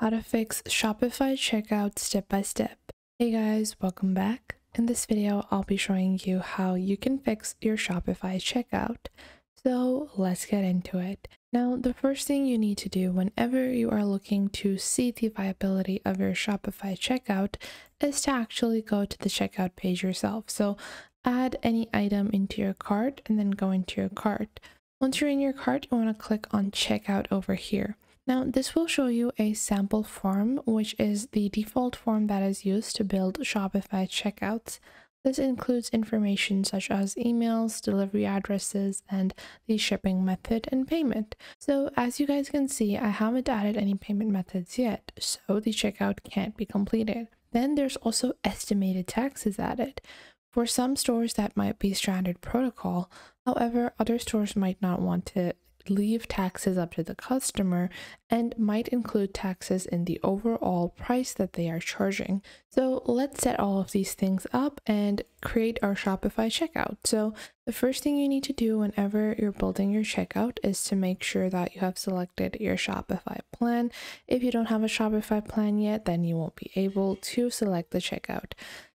how to fix Shopify checkout step by step. Hey guys, welcome back. In this video, I'll be showing you how you can fix your Shopify checkout. So let's get into it. Now, the first thing you need to do whenever you are looking to see the viability of your Shopify checkout is to actually go to the checkout page yourself. So add any item into your cart and then go into your cart. Once you're in your cart, you want to click on checkout over here. Now, this will show you a sample form, which is the default form that is used to build Shopify checkouts. This includes information such as emails, delivery addresses, and the shipping method and payment. So as you guys can see, I haven't added any payment methods yet, so the checkout can't be completed. Then there's also estimated taxes added. For some stores that might be standard protocol, however, other stores might not want to leave taxes up to the customer and might include taxes in the overall price that they are charging. So let's set all of these things up and create our Shopify checkout. So the first thing you need to do whenever you're building your checkout is to make sure that you have selected your Shopify plan. If you don't have a Shopify plan yet, then you won't be able to select the checkout.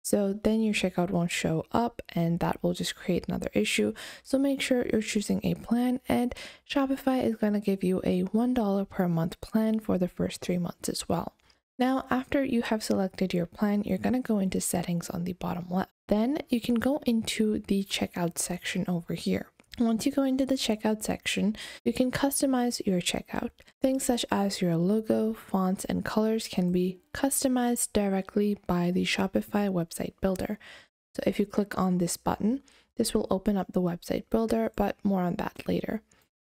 So then your checkout won't show up and that will just create another issue. So make sure you're choosing a plan and Shopify is going to give you a $1 per month plan for the first three months as well. Now, after you have selected your plan, you're going to go into settings on the bottom left. Then you can go into the checkout section over here. Once you go into the checkout section, you can customize your checkout. Things such as your logo, fonts, and colors can be customized directly by the Shopify website builder. So if you click on this button, this will open up the website builder, but more on that later.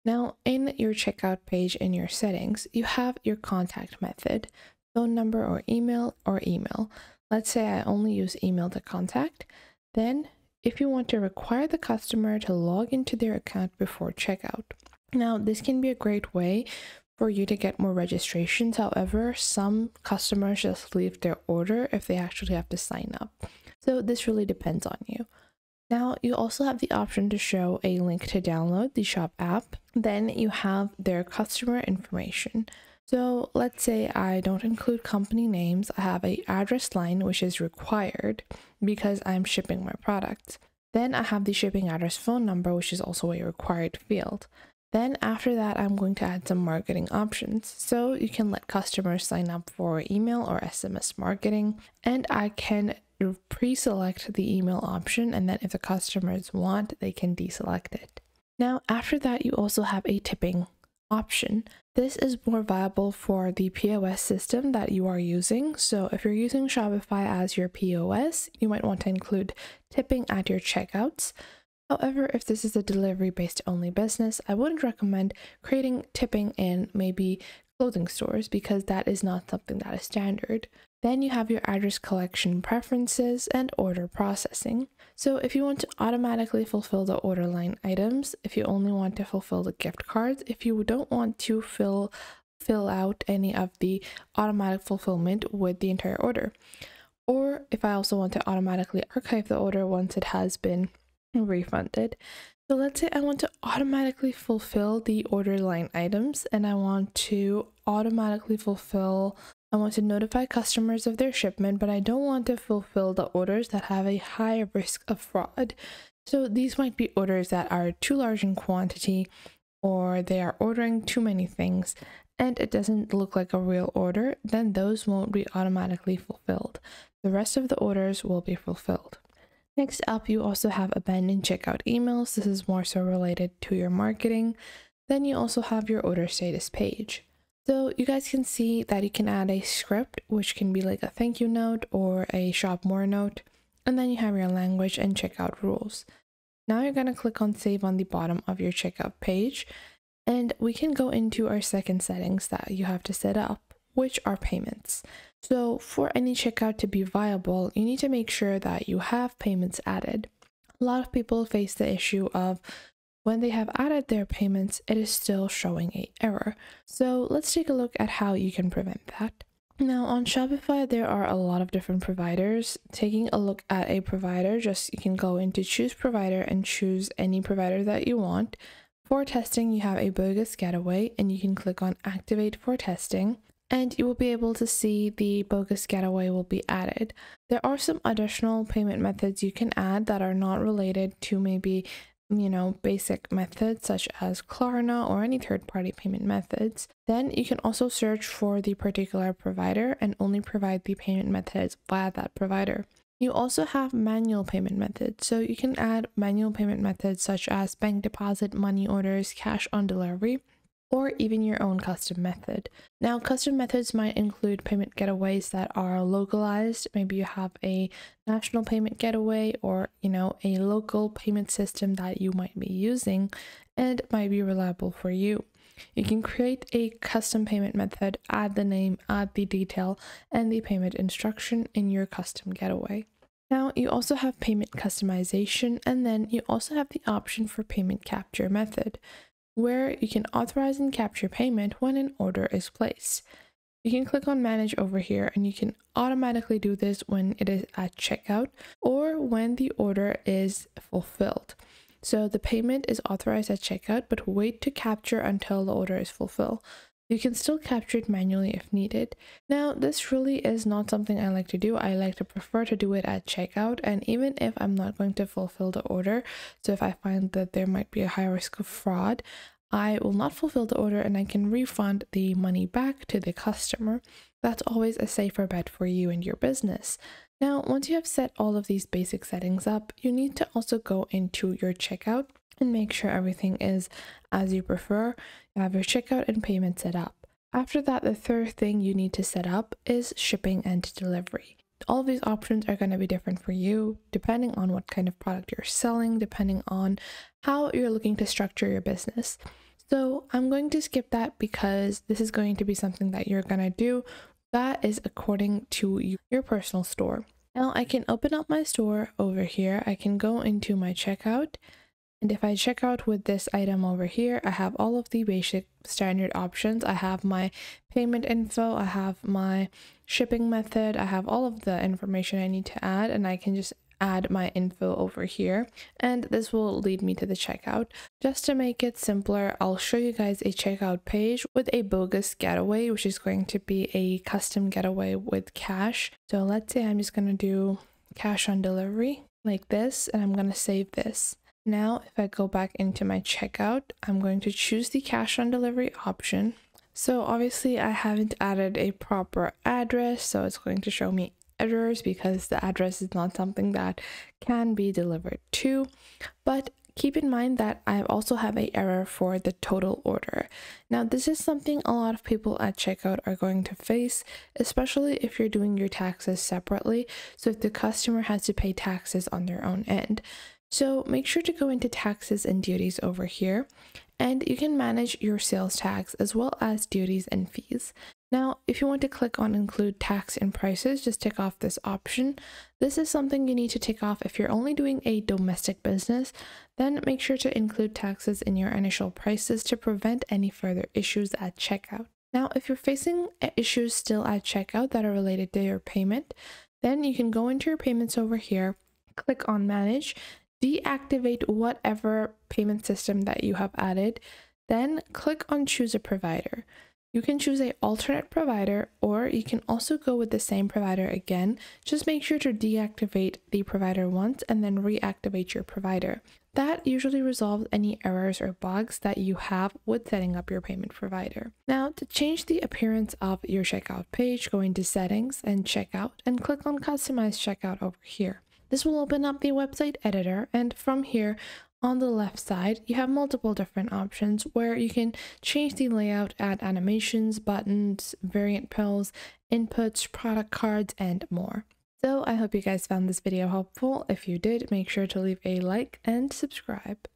Now, in your checkout page in your settings, you have your contact method, phone number or email or email. Let's say I only use email to contact. Then if you want to require the customer to log into their account before checkout. Now, this can be a great way for you to get more registrations. However, some customers just leave their order if they actually have to sign up. So this really depends on you. Now, you also have the option to show a link to download the shop app. Then you have their customer information. So let's say I don't include company names. I have a address line, which is required because I'm shipping my products. Then I have the shipping address phone number, which is also a required field. Then after that, I'm going to add some marketing options. So you can let customers sign up for email or SMS marketing, and I can pre-select the email option, and then if the customers want, they can deselect it. Now, after that, you also have a tipping option. This is more viable for the POS system that you are using. So if you're using Shopify as your POS, you might want to include tipping at your checkouts. However, if this is a delivery based only business, I wouldn't recommend creating tipping in maybe clothing stores because that is not something that is standard. Then you have your address collection preferences and order processing. So if you want to automatically fulfill the order line items, if you only want to fulfill the gift cards, if you don't want to fill fill out any of the automatic fulfillment with the entire order. Or if I also want to automatically archive the order once it has been refunded. So let's say I want to automatically fulfill the order line items and I want to automatically fulfill I want to notify customers of their shipment, but I don't want to fulfill the orders that have a high risk of fraud. So these might be orders that are too large in quantity or they are ordering too many things and it doesn't look like a real order, then those won't be automatically fulfilled. The rest of the orders will be fulfilled. Next up, you also have abandoned checkout emails. This is more so related to your marketing. Then you also have your order status page. So you guys can see that you can add a script, which can be like a thank you note or a shop more note. And then you have your language and checkout rules. Now you're going to click on save on the bottom of your checkout page. And we can go into our second settings that you have to set up, which are payments. So for any checkout to be viable, you need to make sure that you have payments added. A lot of people face the issue of when they have added their payments, it is still showing a error. So let's take a look at how you can prevent that. Now on Shopify, there are a lot of different providers. Taking a look at a provider, just you can go into choose provider and choose any provider that you want. For testing, you have a bogus getaway and you can click on activate for testing. and you will be able to see the bogus getaway will be added. There are some additional payment methods you can add that are not related to maybe you know, basic methods such as Klarna or any third party payment methods. Then you can also search for the particular provider and only provide the payment methods via that provider. You also have manual payment methods, so you can add manual payment methods such as bank deposit, money orders, cash on delivery, or even your own custom method. Now, custom methods might include payment getaways that are localized. Maybe you have a national payment getaway or, you know, a local payment system that you might be using and might be reliable for you. You can create a custom payment method, add the name, add the detail, and the payment instruction in your custom getaway. Now you also have payment customization and then you also have the option for payment capture method where you can authorize and capture payment when an order is placed. You can click on manage over here and you can automatically do this when it is at checkout or when the order is fulfilled. So the payment is authorized at checkout, but wait to capture until the order is fulfilled. You can still capture it manually if needed. Now, this really is not something I like to do. I like to prefer to do it at checkout. And even if I'm not going to fulfill the order, so if I find that there might be a high risk of fraud, I will not fulfill the order and I can refund the money back to the customer. That's always a safer bet for you and your business. Now, once you have set all of these basic settings up, you need to also go into your checkout and make sure everything is as you prefer. Have your checkout and payment set up. After that, the third thing you need to set up is shipping and delivery. All these options are going to be different for you depending on what kind of product you're selling, depending on how you're looking to structure your business. So I'm going to skip that because this is going to be something that you're going to do that is according to your personal store. Now I can open up my store over here. I can go into my checkout and if I check out with this item over here, I have all of the basic standard options. I have my payment info, I have my shipping method, I have all of the information I need to add, and I can just add my info over here and this will lead me to the checkout. Just to make it simpler, I'll show you guys a checkout page with a bogus getaway, which is going to be a custom getaway with cash. So let's say I'm just going to do cash on delivery like this and I'm going to save this. Now, if I go back into my checkout, I'm going to choose the cash on delivery option. So obviously I haven't added a proper address, so it's going to show me errors because the address is not something that can be delivered to. But keep in mind that I also have a error for the total order. Now this is something a lot of people at checkout are going to face, especially if you're doing your taxes separately. So if the customer has to pay taxes on their own end. So make sure to go into taxes and duties over here and you can manage your sales tax as well as duties and fees. Now, if you want to click on include tax and prices, just tick off this option. This is something you need to tick off if you're only doing a domestic business, then make sure to include taxes in your initial prices to prevent any further issues at checkout. Now, if you're facing issues still at checkout that are related to your payment, then you can go into your payments over here, click on manage, deactivate whatever payment system that you have added, then click on choose a provider. You can choose a alternate provider or you can also go with the same provider again. Just make sure to deactivate the provider once and then reactivate your provider. That usually resolves any errors or bugs that you have with setting up your payment provider. Now to change the appearance of your checkout page, go into settings and checkout and click on customize checkout over here. This will open up the website editor and from here on the left side, you have multiple different options where you can change the layout, add animations, buttons, variant pills, inputs, product cards, and more. So I hope you guys found this video helpful. If you did, make sure to leave a like and subscribe.